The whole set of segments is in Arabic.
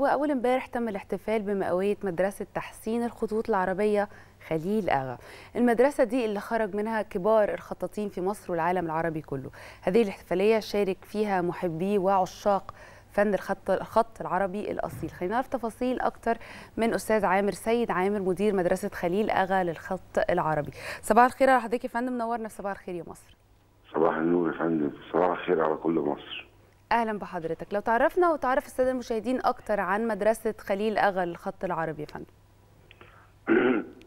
وأول امبارح تم الاحتفال بمئوية مدرسة تحسين الخطوط العربية خليل آغا. المدرسة دي اللي خرج منها كبار الخطاطين في مصر والعالم العربي كله. هذه الاحتفالية شارك فيها محبي وعشاق فن الخط الخط العربي الأصيل. خلينا نعرف تفاصيل أكتر من أستاذ عامر سيد عامر مدير مدرسة خليل آغا للخط العربي. صباح الخير على حضرتك يا فندم. منورنا في صباح الخير يا مصر. صباح النور يا فندم. صباح الخير على كل مصر. أهلا بحضرتك لو تعرفنا وتعرف السادة المشاهدين أكتر عن مدرسة خليل اغا للخط العربي يا فندم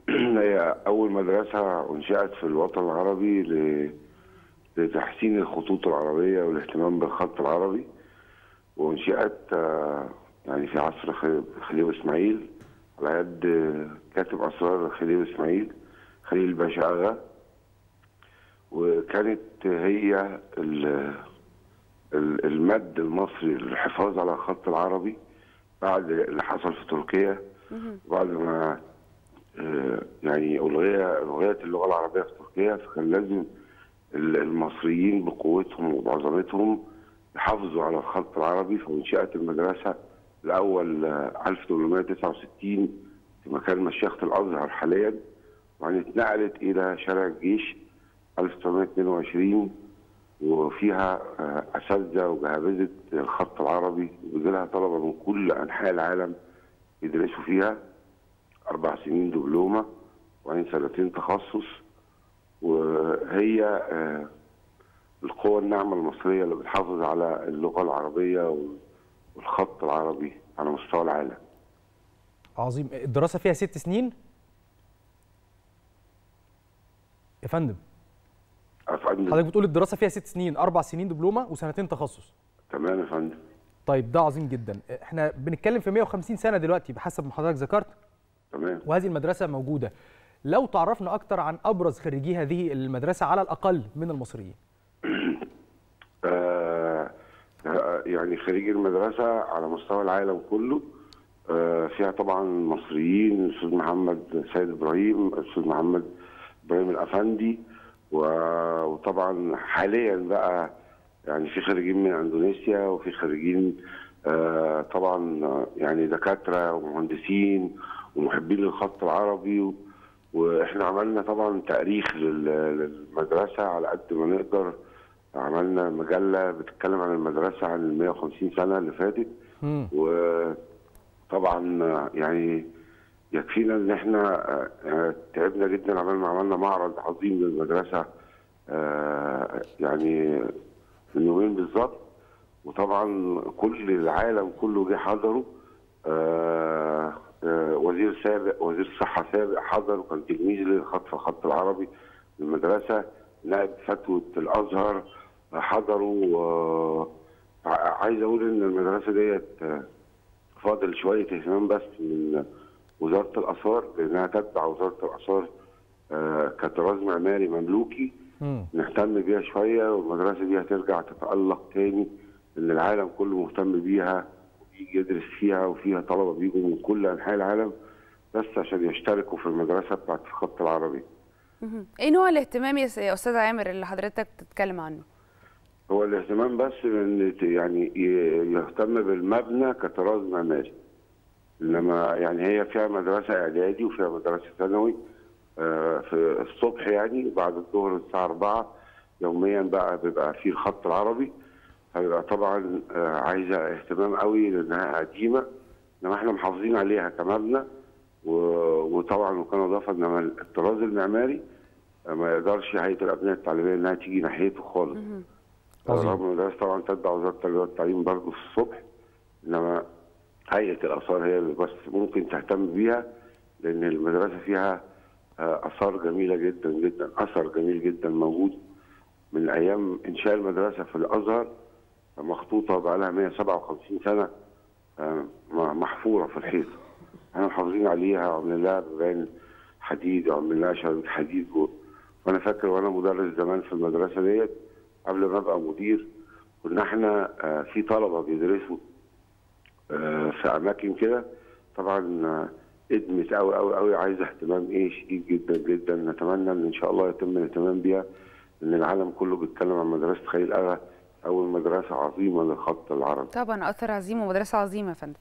هي أول مدرسة انشئت في الوطن العربي. لتحسين الخطوط العربية والاهتمام بالخط العربي وانشئت يعني في عصر خليل إسماعيل على يد كاتب أسرار خليل إسماعيل خليل باشا أغا وكانت هي. المد المصري للحفاظ على الخط العربي بعد اللي حصل في تركيا بعد ما يعني الغي الغيت اللغة العربية في تركيا فكان لازم المصريين بقوتهم وبعظمتهم يحافظوا على الخط العربي. فانشئت المدرسة الأول 1869 في مكان مشيخة الأزهر حاليا وبعدين اتنقلت إلى شارع الجيش 1922 وفيها أساتذة وجهابذة الخط العربي وبيجي لها طلبة من كل أنحاء العالم يدرسوا فيها أربع سنين دبلومة وبعدين سنتين تخصص وهي القوى الناعمة المصرية اللي بتحافظ على اللغة العربية والخط العربي على مستوى العالم. عظيم الدراسة فيها ست سنين؟ يا فندم حضرتك بتقول الدراسة فيها ست سنين أربع سنين دبلومة وسنتين تخصص. تمام يا فندم. طيب ده عظيم جدا. إحنا بنتكلم في 150 سنة دلوقتي بحسب ما حضرتك ذكرت. تمام. وهذه المدرسة موجودة. لو تعرفنا أكتر عن أبرز خريجي هذه المدرسة على الأقل من المصريين. آه يعني خريجي المدرسة على مستوى العالم كله. آه فيها طبعا مصريين الاستاذ محمد سيد إبراهيم الاستاذ محمد إبراهيم الأفندي وطبعا حاليا بقى يعني في خريجين من إندونيسيا وفي خريجين آه طبعا يعني دكاترة ومهندسين ومحبين للخط العربي وإحنا عملنا طبعا تأريخ للمدرسة على قد ما نقدر. عملنا مجلة بتتكلم عن المدرسة عن ال 150 سنة اللي فاتت. وطبعا يعني يكفينا إن إحنا تعبنا جدا عمال ما عملنا معرض عظيم للمدرسة يعني من يومين بالظبط. وطبعا كل العالم كله جه حضروا وزير سابق وزير الصحه سابق حضر وكان تلميذ للخط في الخط العربي المدرسة نائب فتوى الأزهر حضروا عايز أقول إن المدرسة ديت فاضل شوية اهتمام بس من وزارة الآثار لأنها تتبع وزارة الآثار آه كطراز معماري مملوكي. نهتم بيها شوية والمدرسة دي هترجع تتألق تاني إن العالم كله مهتم بيها وبيجي يدرس فيها وفيها طلبة بيجوا من كل أنحاء العالم بس عشان يشتركوا في المدرسة بتاعت الخط العربي. إيه نوع الاهتمام يا أستاذ عامر اللي حضرتك بتتكلم عنه؟ هو الاهتمام بس إن يعني يهتم بالمبنى كطراز معماري. إنما يعني هي فيها مدرسة إعدادي وفيها مدرسة ثانوي في الصبح يعني بعد الظهر الساعة 4 يوميا بقى بيبقى في الخط العربي فبيبقى طبعا عايزة اهتمام قوي لأنها قديمة إنما إحنا محافظين عليها كمبنى وطبعا وكان إضافة انما الطراز المعماري ما يقدرش هيئة الابناء التعليمية إنها تيجي ناحيته خالص. رغم طبعا تتبع وزارة التربية والتعليم برضه في الصبح إنما هيئة الآثار هي اللي بس ممكن تهتم بيها لأن المدرسة فيها آثار جميلة جدا جدا أثر جميل جدا موجود من أيام إنشاء المدرسة في الأزهر مخطوطة بقى لها 157 سنة محفورة في الحيط. إحنا محافظين عليها وعملنا لها بيبان حديد وعملنا لها شبابيك حديد وأنا فاكر وأنا مدرس زمان في المدرسة ديت قبل ما أبقى مدير كنا إحنا في طلبة بيدرسوا في أماكن كده. طبعا ادمت قوي قوي قوي عايزه اهتمام إيه شديد جدا جدا. نتمنى إن ان شاء الله يتم الاهتمام بيها ان العالم كله بيتكلم عن مدرسة خليل اغا أول مدرسة عظيمة للخط العربي. طبعا أثر عظيم ومدرسة عظيمة يا فندم.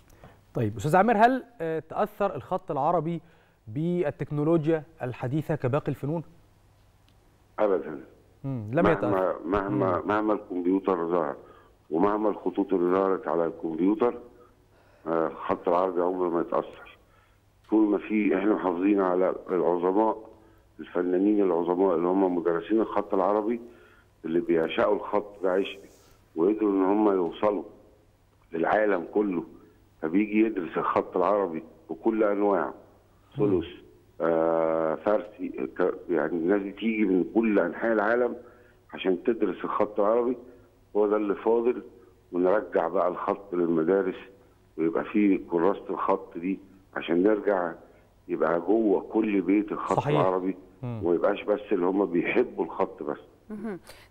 طيب أستاذ عامر هل تأثر الخط العربي بالتكنولوجيا الحديثة كباقي الفنون؟ ابدا. مم. لم يتأثر. مهما مهما. مهما الكمبيوتر ظهر ومهما الخطوط اللي ظهرت على الكمبيوتر آه، الخط العربي عمره ما يتأثر. طول ما في إحنا محافظين على العظماء الفنانين العظماء اللي هم مدرسين الخط العربي اللي بيعشقوا الخط ده عشق وقدروا إن هم يوصلوا للعالم كله فبيجي يدرس الخط العربي بكل أنواعه. ثلث آه فارسي يعني الناس دي تيجي من كل أنحاء العالم عشان تدرس الخط العربي. هو ده اللي فاضل ونرجع بقى الخط للمدارس ويبقى فيه كراسة الخط دي عشان نرجع يبقى جوه كل بيت الخط صحيح. العربي. وما يبقاش بس اللي هم بيحبوا الخط بس.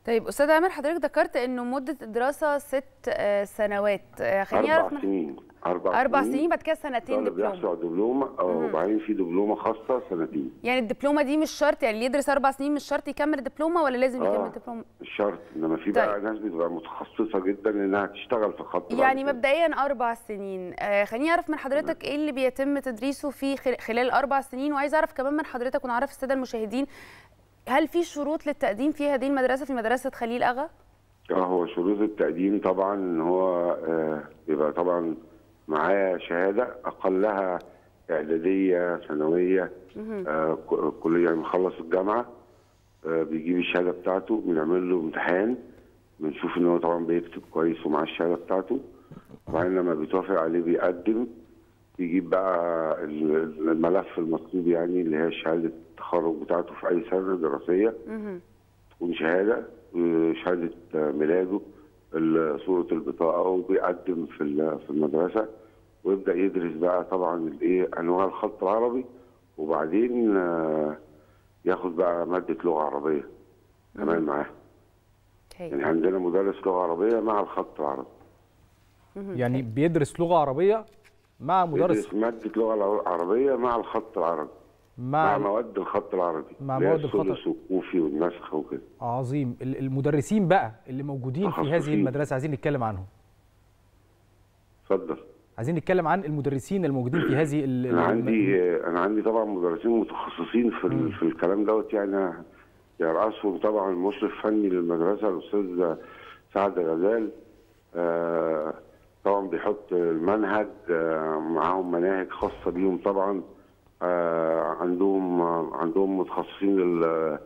طيب أستاذ عامر حضرتك ذكرت إنه مدة الدراسة ست آه، سنوات. آه، خليني أربع أعرف من- سنين. أربع, أربع سنين. بعد كده سنتين اللي دبلوم بيحصل على دبلومه أو وبعدين في دبلومة خاصة سنتين. يعني الدبلومة دي مش شرط يعني اللي يدرس أربع سنين مش شرط يكمل الدبلومه ولا لازم آه. يكمل الدبلومه مش شرط. إنما في بقى طيب. ناس بتبقى متخصصة جدا إنها تشتغل في الخط يعني. مبدئيا أربع سنين. آه خليني أعرف من حضرتك إيه اللي بيتم تدريسه في خل- خلال أربع سنين؟ وعايز أعرف كمان من حضرتك ونعرف السادة المشاهدين هل في شروط للتقديم في هذه المدرسة في مدرسة خليل أغا؟ آه هو شروط التقديم طبعا إن هو آه بيبقى طبعا معاه شهادة أقلها إعدادية ثانويه آه ك- كليه يعني مخلص الجامعة آه بيجيب الشهادة بتاعته بنعمل له امتحان بنشوف إن هو طبعا بيكتب كويس ومعاه الشهادة بتاعته. وبعدين لما بيتوافق عليه بيقدم. بيجيب بقى ال- الملف المطلوب يعني اللي هي شهادة التخرج بتاعته في أي سنة دراسية. تكون شهادة شهادة ميلاده ال- صورة البطاقة وبيقدم في ال- في المدرسة ويبدأ يدرس بقى طبعا الإيه أنواع الخط العربي وبعدين آه، ياخد بقى مادة لغة عربية. كمان معاه يعني. عندنا مدرس لغة عربية مع الخط العربي. يعني بيدرس لغة عربية مع مدرس يدرس مادة لغة عربية مع الخط العربي. مع مع مواد الخط العربي. مع مواد الخط- والكوفي والنسخ وكده. عظيم. ال- المدرسين بقى اللي موجودين في هذه. المدرسة عايزين نتكلم عنهم. اتفضل. عايزين نتكلم عن المدرسين الموجودين في هذه ال- أنا عندي أنا عندي طبعا مدرسين متخصصين في ال- في الكلام دوت. يعني يرأسهم طبعا المشرف الفني للمدرسة الأستاذ سعد غزال. آه، طبعا بيحط المنهج آه، معاهم مناهج خاصة بيهم طبعا. آه، عندهم عندهم متخصصين لل-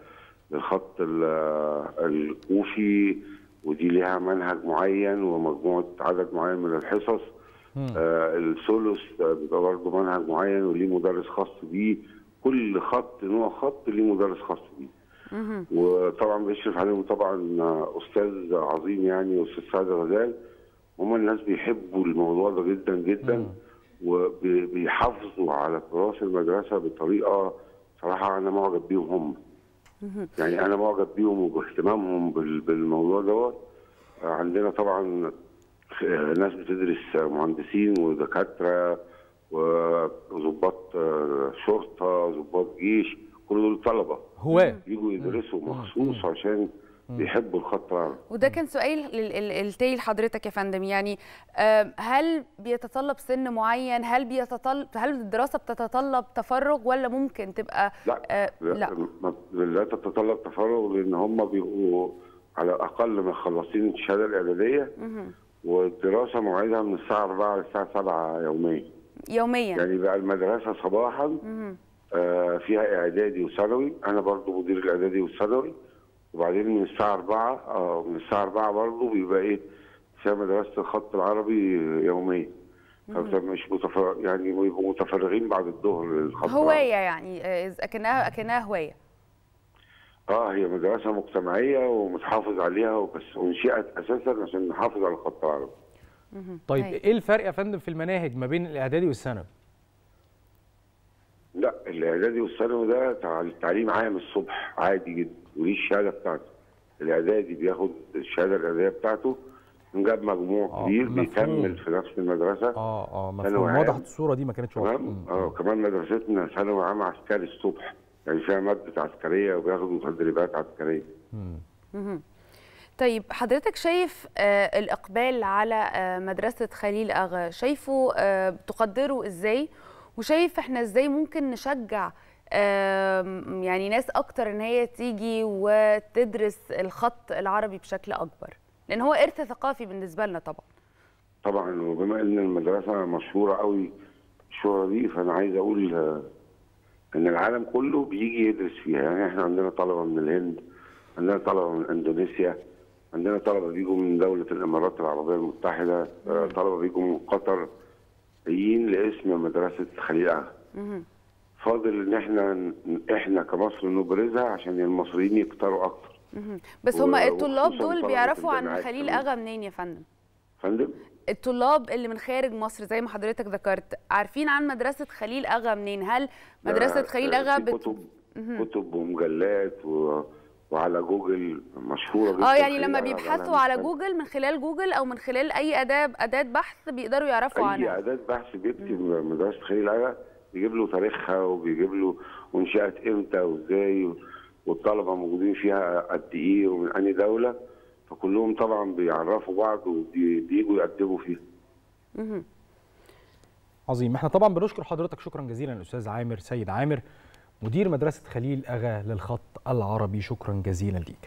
للخط ال- الكوفي ودي ليها منهج معين ومجموعة عدد معين من الحصص. آه الثلث بيبقى برضه منهج معين وليه مدرس خاص بيه. كل خط نوع خط ليه مدرس خاص بيه. وطبعا بيشرف عليهم طبعا أستاذ عظيم يعني أستاذ سعد غزال. هم الناس بيحبوا الموضوع ده جدا جدا وبيحافظوا على تراث المدرسة بطريقة صراحة أنا معجب بيهم. هم يعني أنا معجب بيهم وباهتمامهم بال- بالموضوع دوت. عندنا طبعا ناس بتدرس مهندسين ودكاترة وظباط شرطة ظباط جيش كل دول طلبة. هواة. يجوا يدرسوا مخصوص عشان بيحبوا الخط العربي وده كان سؤال ال- ال- التالي لحضرتك يا فندم. يعني هل بيتطلب سن معين؟ هل بيتطلب هل الدراسة بتتطلب تفرغ ولا ممكن تبقى لا آه، لا؟ لا لا تتطلب تفرغ لأن هم بيبقوا على الاقل مخلصين الشهادة الإعدادية. والدراسة موعدها من الساعة 4 للساعه 7 يوميا. يوميا. يعني بقى المدرسة صباحا آه فيها إعدادي وثانوي. أنا برضو مدير الإعدادي والثانوي. وبعدين من الساعة 4 آه من الساعة 4 برضو بيبقى إيه فيها مدرسة الخط العربي يوميا. فمش متفرغ يعني بيبقوا متفرغين بعد الظهر للخط العربي. هواية يعني آه، اكنها أكنها هواية. آه هي مدرسة مجتمعية ومتحافظ عليها بس انشئت أساسا عشان نحافظ على الخط العربي. طيب أيوة. إيه الفرق يا فندم في المناهج ما بين الإعدادي والثانوي؟ لا الإعدادي والثانوي ده تع- تعليم عام الصبح عادي جدا. وليه الشهادة بتاعته. الإعدادي بياخد الشهادة الإعدادية بتاعته جاب مجموع آه، كبير. بيكمل في نفس المدرسة آه آه مفهوم. وضحت الصورة دي ما كانتش واضحة. آه كمان مدرستنا ثانوي عام عسكري الصبح يعني فيها مادة عسكرية وبياخدوا تدريبات عسكرية. طيب حضرتك شايف آه الإقبال على آه مدرسة خليل أغا شايفه آه تقدره إزاي وشايف إحنا إزاي ممكن نشجع يعني ناس أكتر إن هي تيجي وتدرس الخط العربي بشكل أكبر. لأن هو إرث ثقافي بالنسبة لنا طبعا. طبعا وبما إن المدرسة مشهورة قوي الشهرة دي فأنا عايز أقول إن العالم كله بيجي يدرس فيها. يعني إحنا عندنا طلبة من الهند عندنا طلبة من إندونيسيا عندنا طلبة بيجوا من دولة الإمارات العربية المتحدة طلبة بيجوا من قطر. جايين لاسم مدرسة خليل اغا فاضل إن إحنا إحنا كمصر نبرزها عشان المصريين يكتروا أكتر. بس هم الطلاب دول بيعرفوا عن خليل أغا منين يا فندم؟ فندم؟ الطلاب اللي من خارج مصر زي ما حضرتك ذكرت عارفين عن مدرسة خليل أغا منين؟ هل مدرسة خليل أغا بت... كتب كتب ومجلات و... وعلى جوجل مشهورة جدا آه يعني لما بيبحثوا على جوجل من خلال جوجل أو من خلال أي اداه أداة بحث بيقدروا يعرفوا عنها. اي أداة بحث بيكتب مدرسة خليل أغا بيجيب له تاريخها وبيجيب له وانشات إمتى وإزاي والطلبة موجودين فيها قد إيه ومن أنهي دولة فكلهم طبعا بيعرفوا بعض وبييجوا يقدموا فيها. عظيم. إحنا طبعا بنشكر حضرتك. شكرا جزيلا الأستاذ عامر سيد عامر مدير مدرسة خليل أغا للخط العربي. شكرا جزيلا ليك.